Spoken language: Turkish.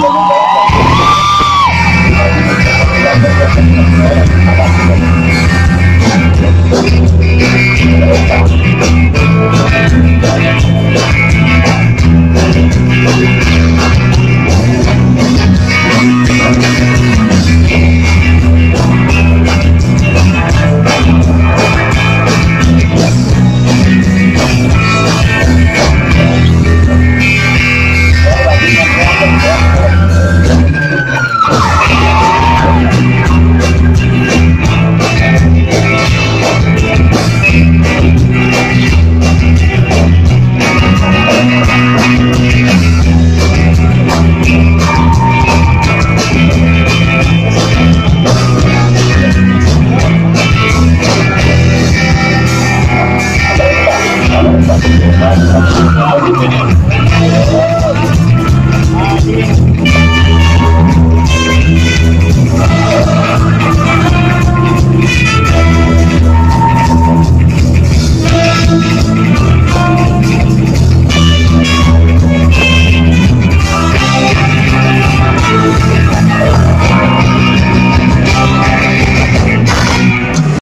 Hallelujah.